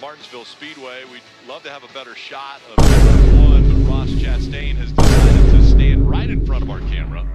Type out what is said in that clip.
Martinsville Speedway. We'd love to have a better shot of one, but Ross Chastain has decided to stand right in front of our camera.